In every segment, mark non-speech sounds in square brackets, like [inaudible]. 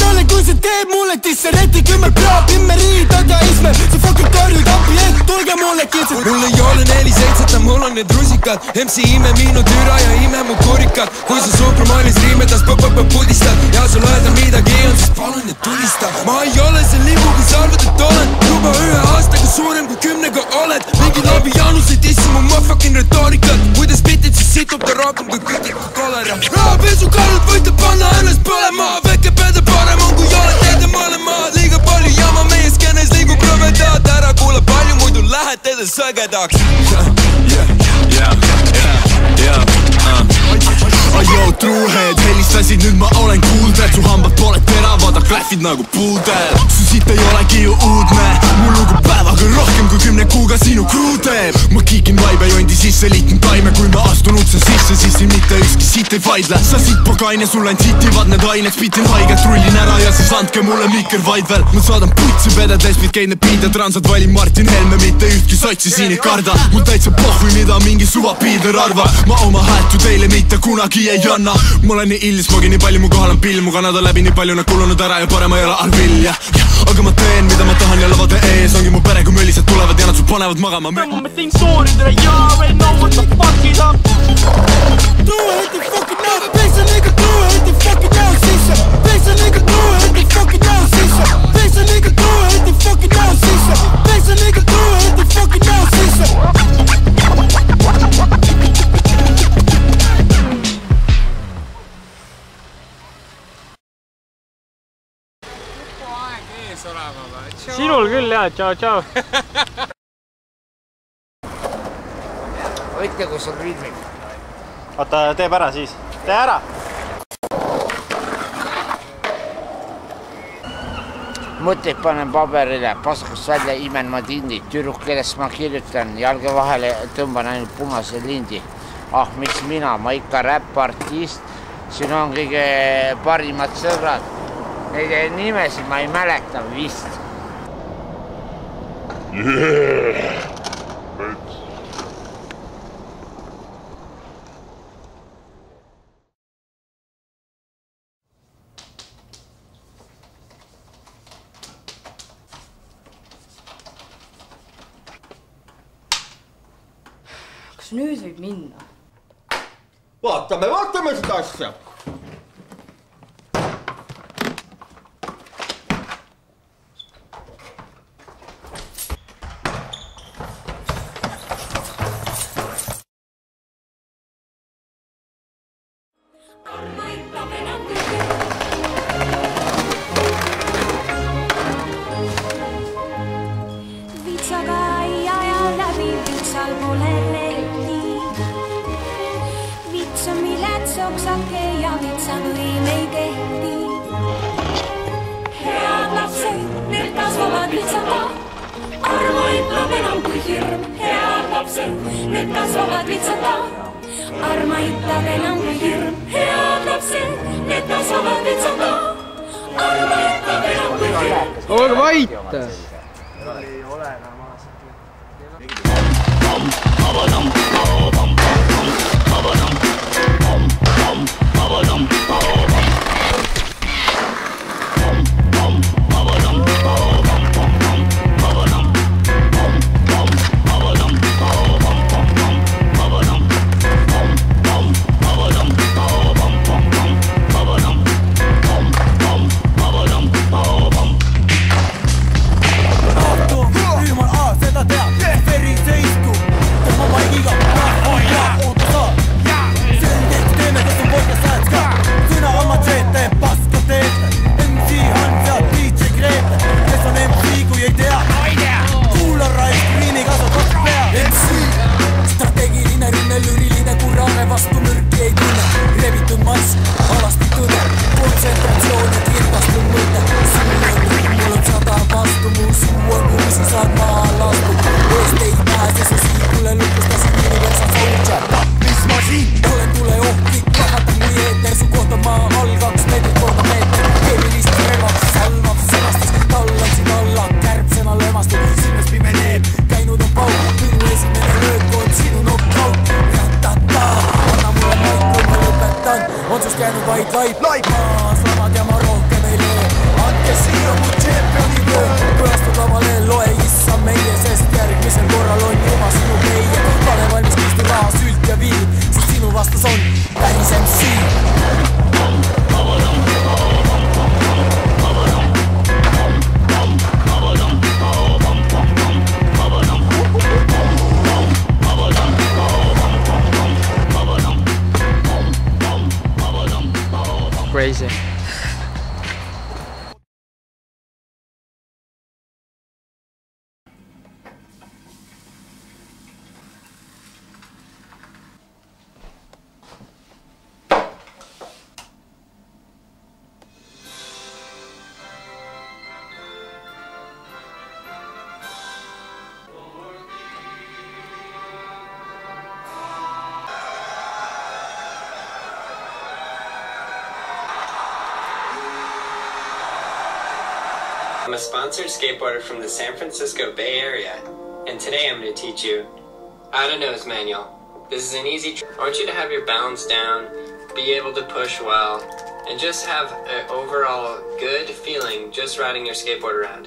talle, kui see teeb mulle disse Reti kümme plaab, imme riidad ja isme. Sa fucking karjud appi, et tulge mulle kitsed mul ei ole neli seitset, mul on need rusikad. MC ime minu türa ja ime mu kurikad. Kui sa suhkrumaalis riimedas pudistad ja sul öelda midagi on, siis palun ja tulista. Ma ei ole see libu, kui sa arvad, et olen. Juba ühe aastaga suurem kui kümnega oled. Mingi lobi Jaanus ei dissi mu motherfucking retoorikat. Kui ta spitib, siis situb ta rohkem kui kütiku kolera. Rahapesukallud võite panna ennast põlema väike peade parem on, kui oled teede mõlemad liiga palju jama meie skeenes liigub rõvedad ära kuula palju, muidu lähed teede sõgedaks yeah, yeah, yeah, yeah, uh. Ajo, truuhead, helistasid, nüüd ma olen kuulde su hambad pole teravad, aga klähvid nagu puudel su siit ei olegi ju uudne mul lugu päevaga rohkem kui kümne kuuga sinu kruu teeb. Ma kiikin vaibe jondi sisse, liitin taime, kui ma astun ukse sisse, siis siin mitte ükski siit ei vaidle. Sa siit pagaine, sul ainult sitivad need ained, spitin haiget, rullin ära ja siis andke mulle mikker vaid veel ma saadan putsi pededes, mind käin need piided transad, valin Martin Helme, mitte ühtki sotsi siin ei karda mul täitsa pohhui, mida mingi suva piider arvab ma oma häält ju teile mitte kunagi ei anna. Ma olen nii illis, magi nii palju, mu kohal on pill, mu kanada läbi nii palju, nad kulunud ära ja parem ei ole arvill ja, ja aga ma teen, mida ma tahan ja lavade ees. Ongi mu pere, kui möllised tulevad ja nad su panevad magama. Remember my thing sorted that you already know what the fuck is up. Too head i fucking näo Pesa nigga too head i fucking näo sisse Pesa nigga too head i fucking näo sisse Pesa nigga too head i fucking näo sisse Pesa nigga sinul küll jaa, tšau, tšau. võtke, kus on rütmik. oota, teeb ära siis, tee ära. mõtteid panen paberile, paskust välja imen ma tindi, tüdruk, kellest ma kirjutan, jalge vahele tõmban ainult punase lindi. ah, miks mina, ma ikka räppartist, siin on kõige parimad sõbrad. Neid nimesid ma ei mäleta vist. Yeah. kas nüüd võib minna? vaatame, vaatame seda asja. Need kasvavad vitsata, arma ütleb enam kui hirm. head lapsed, need kasvavad vitsata, arma ütleb enam kui hirm. olge vait. jumal I'm a sponsored skateboarder from the San Francisco Bay Area, and today I'm going to teach you out of nose manual. This is an easy. Tr- I want you to have your balance down, be able to push well, and just have an overall good feeling just riding your skateboard around.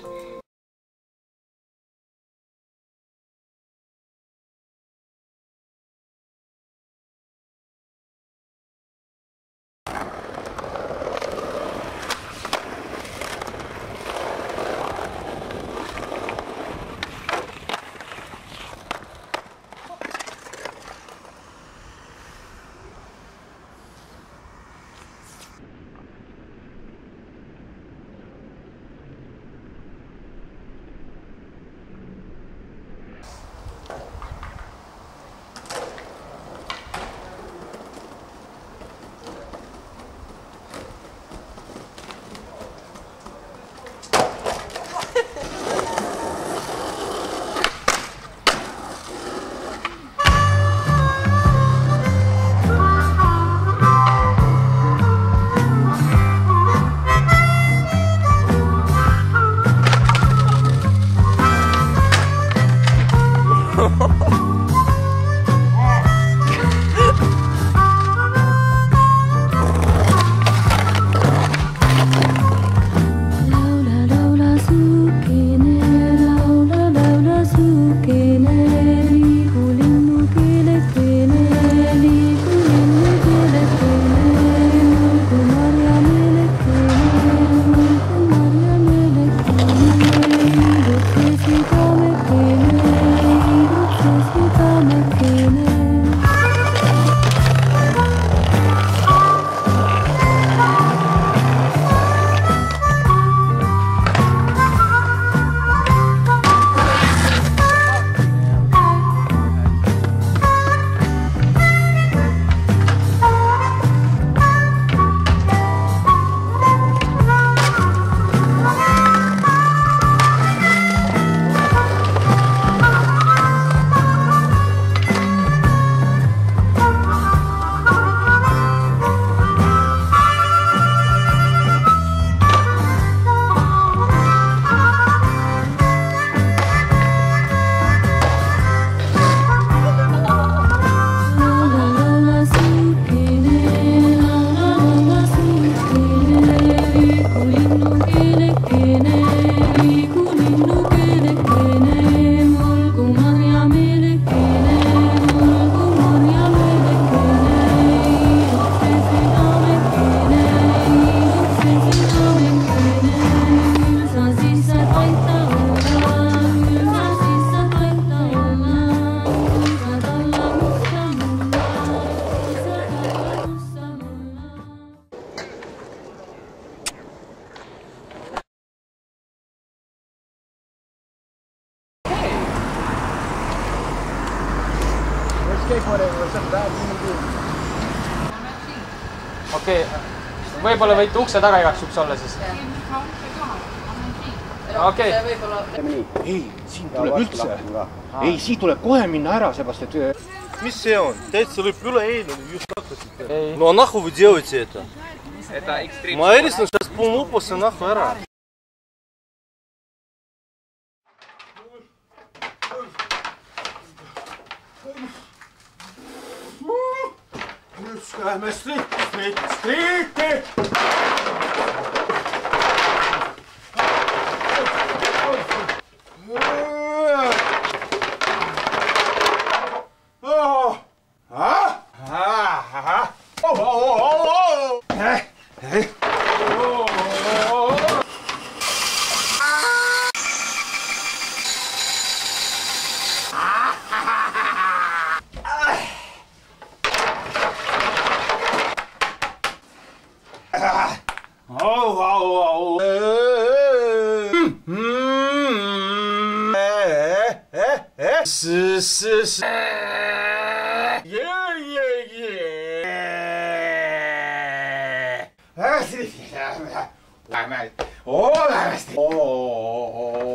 okei okay., võib-olla võite ukse taga igaks juhuks olla siis. okei okay.. ei, siin tuleb üldse, ei, siit tuleb kohe minna ära, seepärast et. mis see on, täitsa võib üleeilne, just hakkasite. no nahu või teote seda? ma helistan sealt, mul upus see nahu ära. Skal vi strikke, strikke, strikke? しイエイイエイイエああ、すべてだ。お、おお、おお、おお。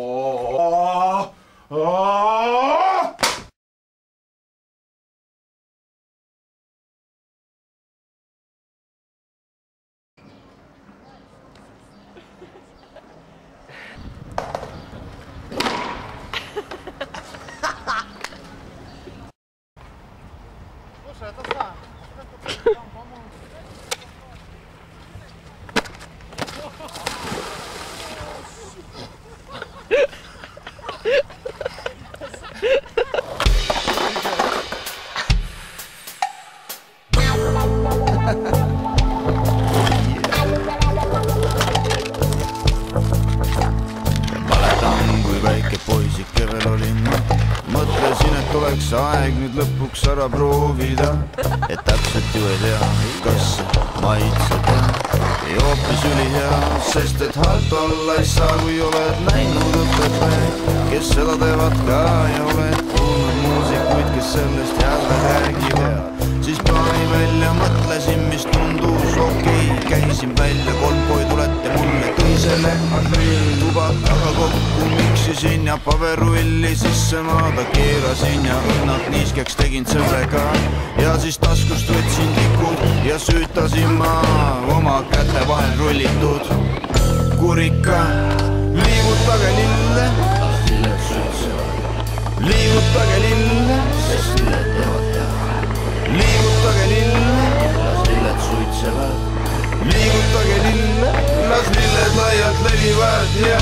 Sellest jälle räägivad, siis plaani välja mõtlesin, mis tundus okei. Okay., käisin välja kolm koidulett ja mulle tõi selle tuba taga kokku, miksisin ja paberrulli sisse maada keerasin ja õnnalt niiskeks tegin sellega ja siis taskust võtsin tikud ja süütasin ma oma käte vahel rullitud. Kurika, liigutage lille, liigutage lille, sest lilled teevad head. liigutage lille, las lilled suitsevad. liigutage lille, las lilled laialt levivad ja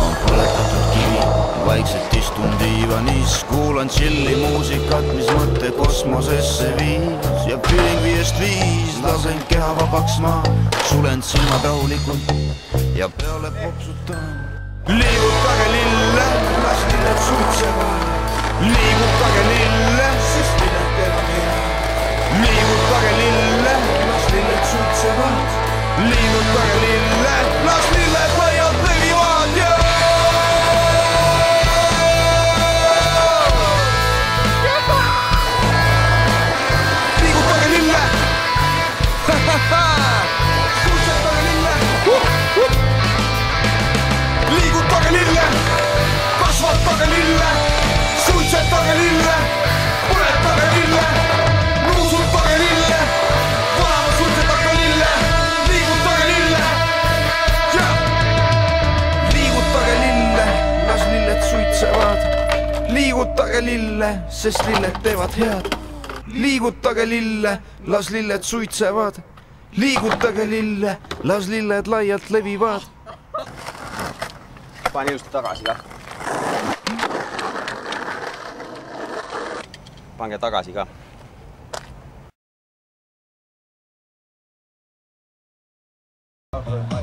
on põletatud kivi, vaikselt istun diivanis, kuulan tšilli muusikat, mis mõtte kosmosesse viis. Ja püün viiest viis, lasen keha vabaks ma, sulen silmad rahulikult ja peale popsutan. liigutage lille, las lilled suitsevad, liigutage lille, sest lilled teevad head. liigutage lille, las lilled suitsevad, liigutage lille, las lilled liigutage lille, sest lilled teevad head. liigutage lille, las lilled suitsevad, liigutage lille, las lilled laialt levivad pane ilusti tagasi kah. pange tagasi ka. aga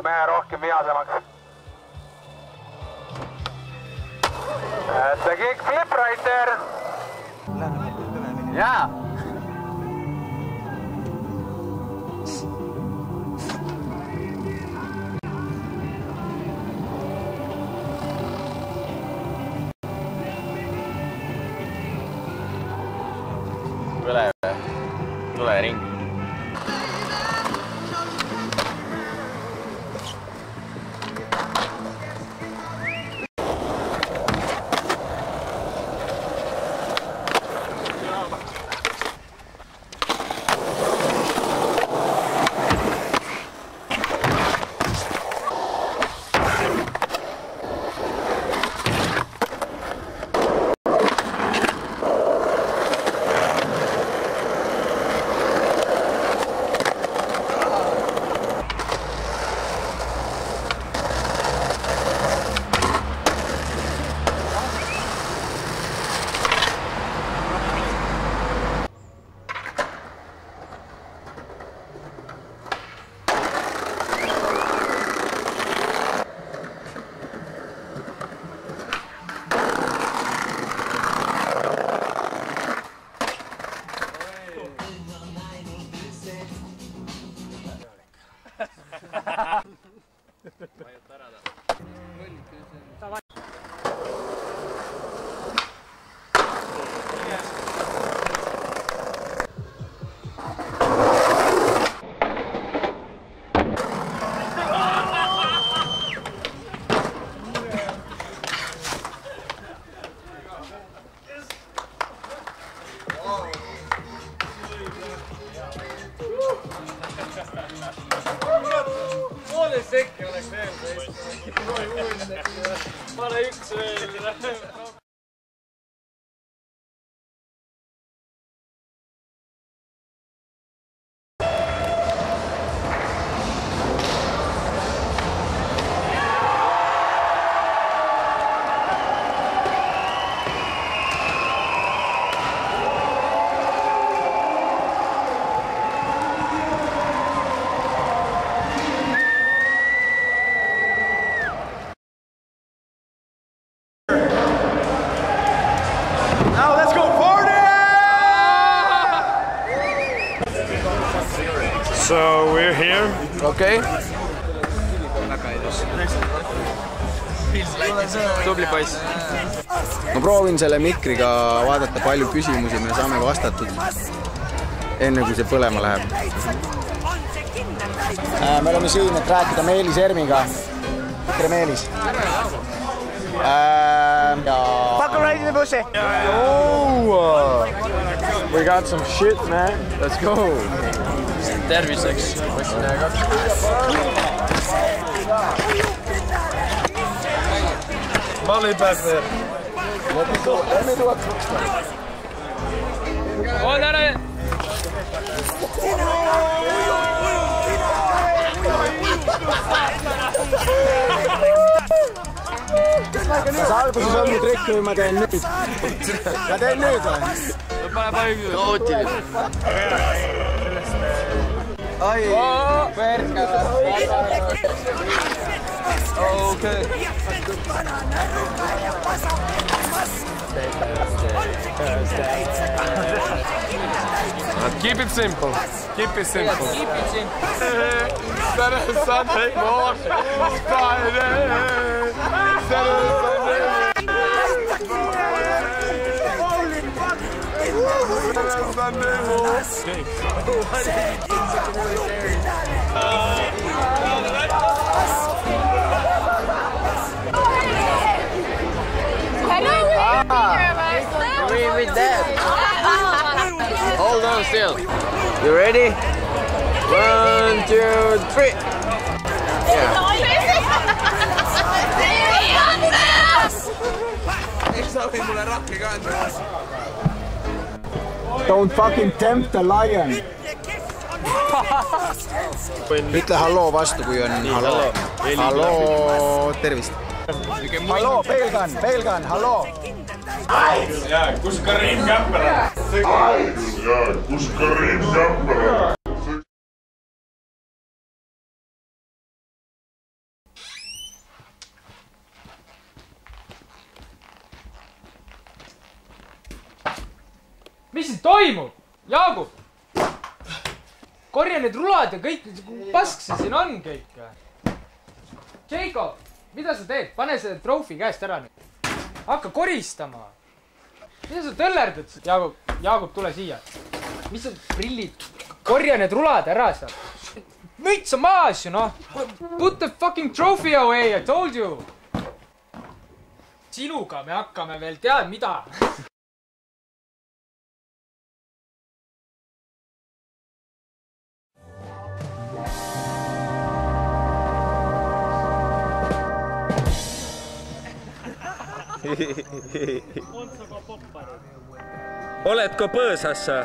lähebki mehe rohkem vihasemaks. The kick flip right there. jaa. Selle mikriga vaadata, palju küsimusi me saame vastatud. enne kui see põlema läheb. Äh, me oleme siin, et rääkida Meelis Ermiga. tere, Meelis. ja. Fucking right in the pussy. Oh, we got some shit, man. Let's go. terviseks. Molly back there. Let me do, let me do a quick oota ära. kas alguses on mu trikk või ma teen nüüd? ma teen nüüd või? pane palju. kaootiline. oi, perke. okei. Keep it simple. Keep it simple. Keep it simple. Saturday, Sunday morning, Friday, Saturday, Sunday, Sunday We with that. Hold on still. You ready? One, two, three. eks sa võid mulle rakki ka anda. Don't fucking tempt the lion. ütle halloo vastu, kui on halloo. halloo, tervist. halloo, Belgan, Belgan, halloo. jaa, kus Karin Käpper on? jaa, kus Karin Käpper on? mis siin toimub? Jaagup. korja need rulad ja kõik, pask see siin on kõik. Jacob, mida sa teed, pane see troofi käest ära nüüd. hakka koristama. mida sa töllerdad, Jaagup, Jaagup, tule siia. mis sa prillid, korja need rulad ära sealt. müts on maas ju noh. Put the fucking trophy away, I told you. sinuga me hakkame veel tead mida [laughs] oled ka põõsas sa?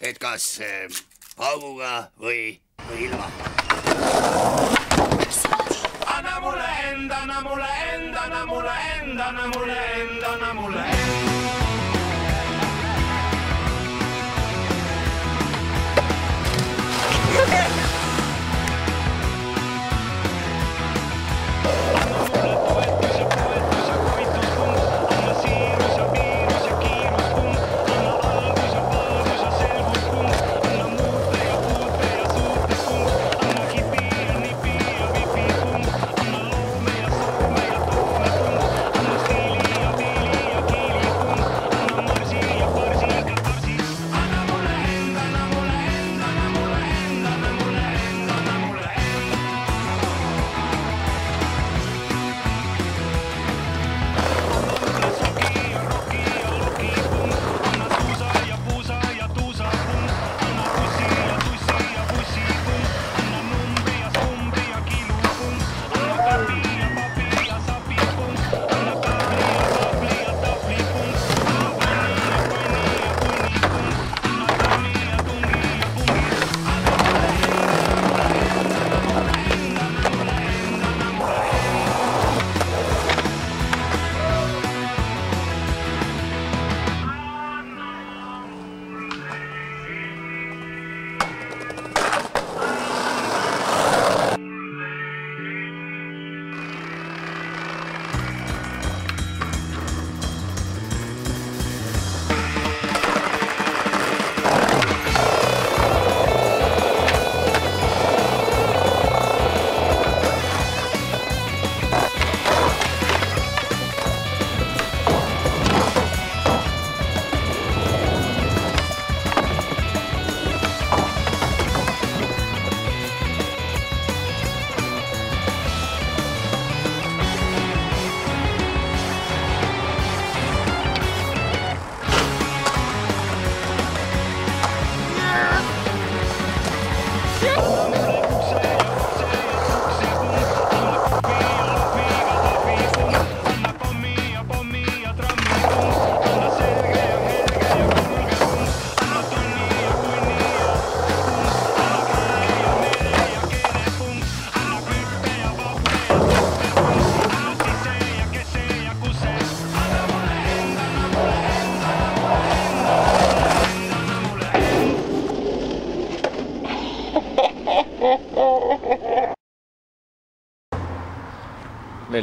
Et kas äh, pauguga või, või ilma. anna mulle enda, anna mulle enda, anna mulle enda, anna mulle enda, anna mulle enda.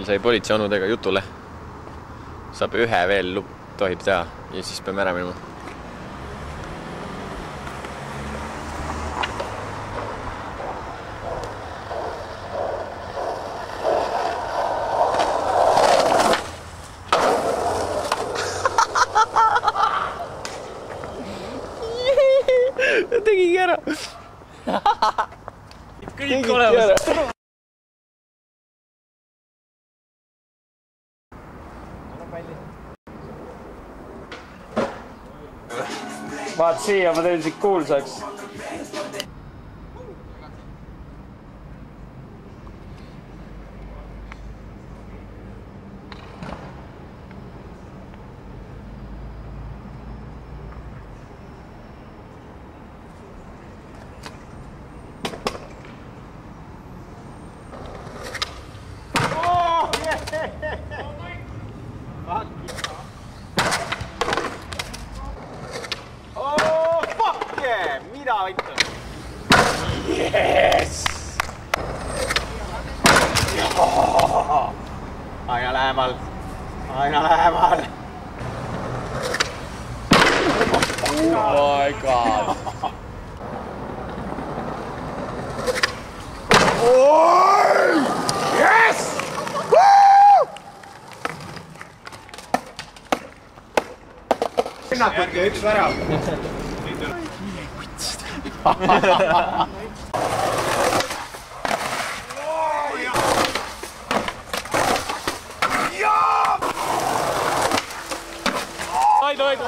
Meil sai politsei onudega jutule. saab ühe veel tohib teha ja siis peame ära minema. tegigi ära. kõik olemas. Vaat siia, ma teen sind kuulsaks. Rünnakut [laughs] ja üks värav. Aidu, Aidu.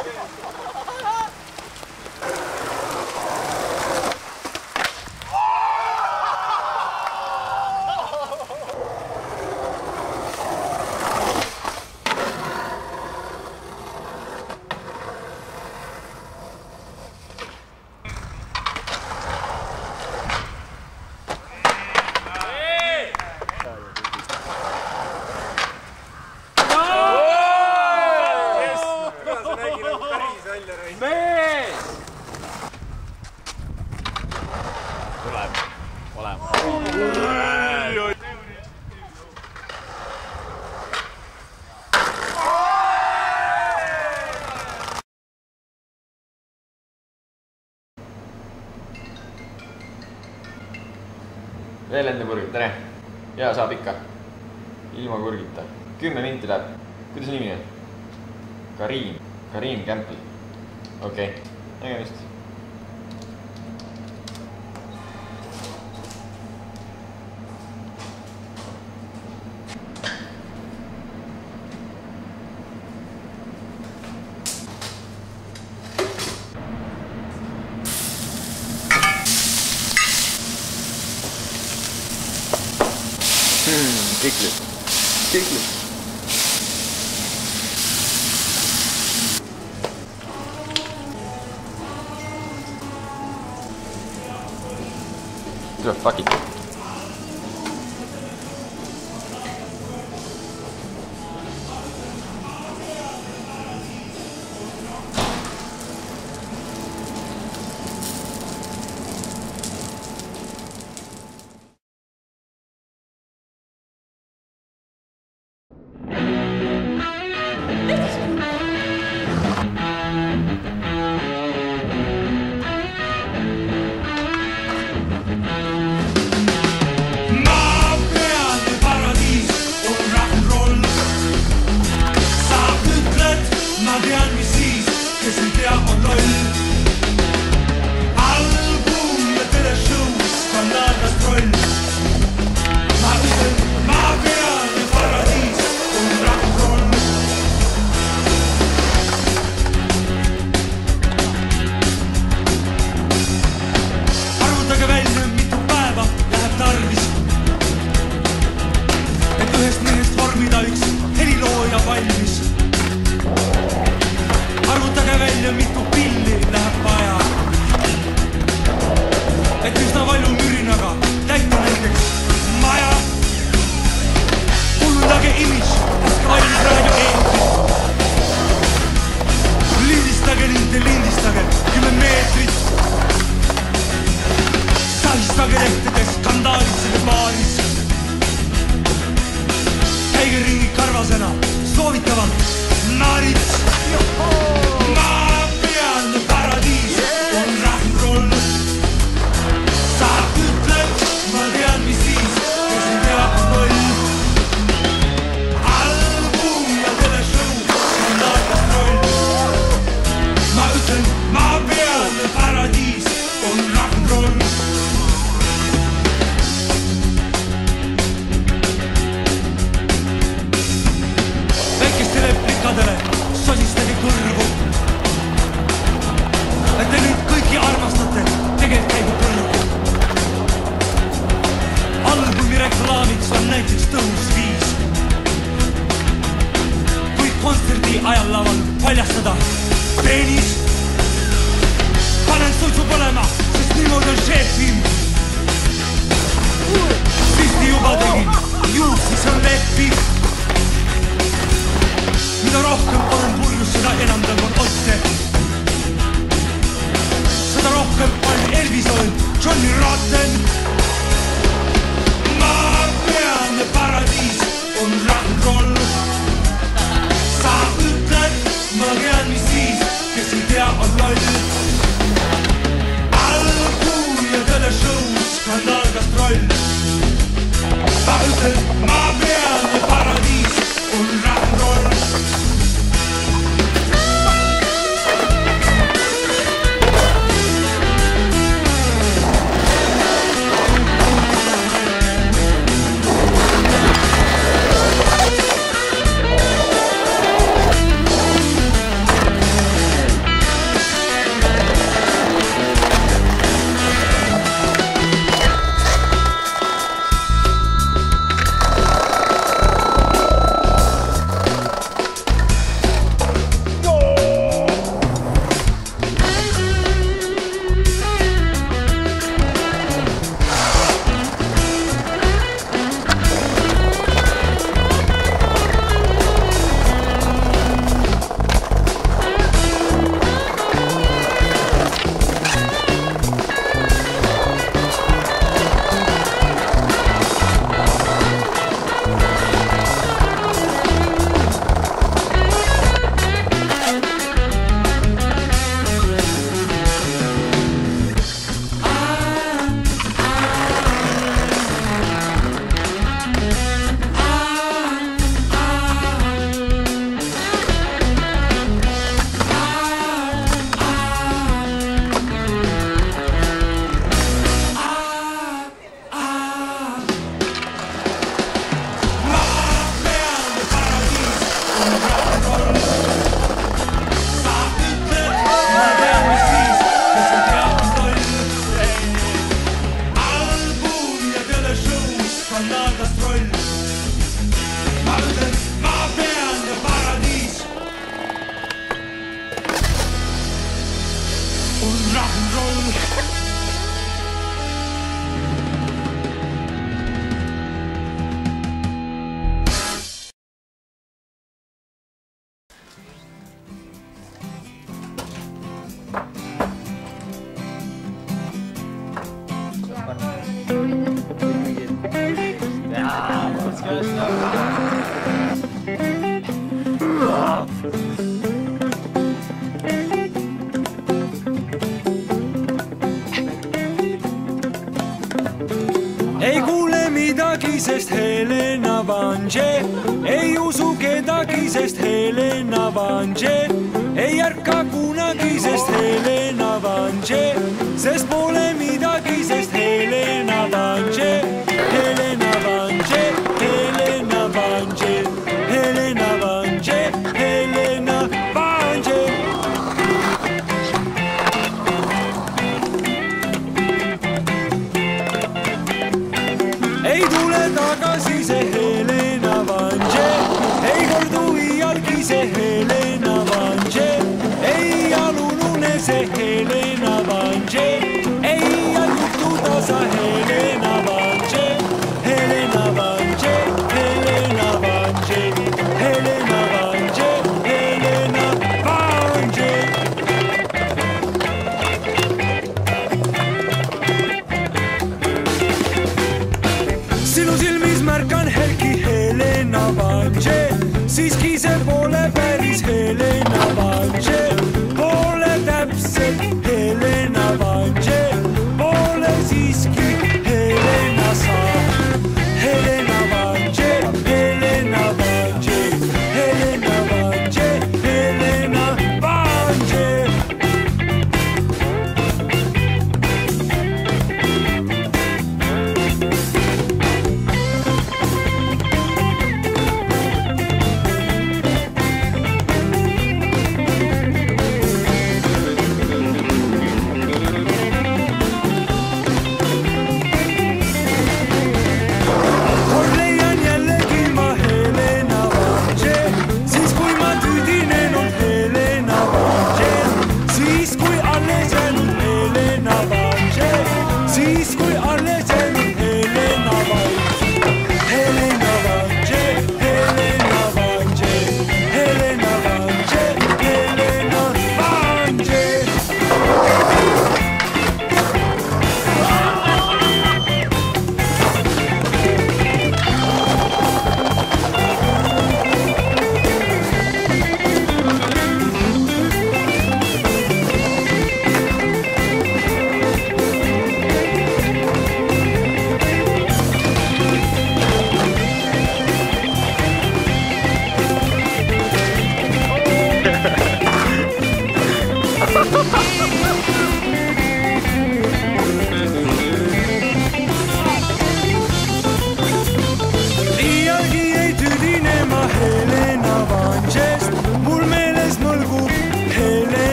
mees. tuleb olema. veel enne kurgi, tere. jaa, saab ikka. ilma kurgita. kümme minti läheb. kuidas nimi on? Karin, Karin Kämpel. okei okay., nägemist. Kiklis, kiklis. tuleb fuck